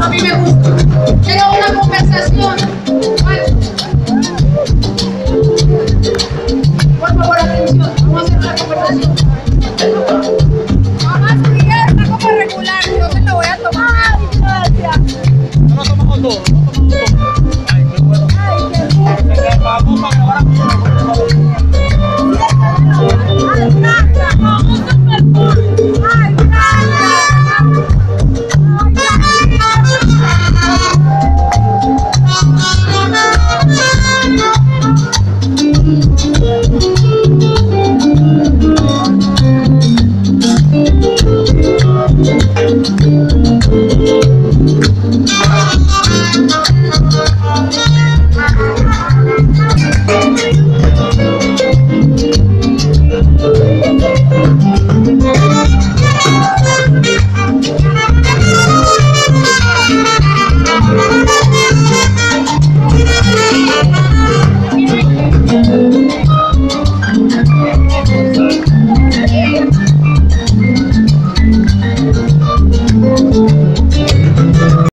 A mí me gusta. Pero una conversación. Por favor, atención, vamos a hacer una conversación. Vamos a subir esta como regular, yo se lo voy a tomar. Thank you.